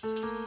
Thank you.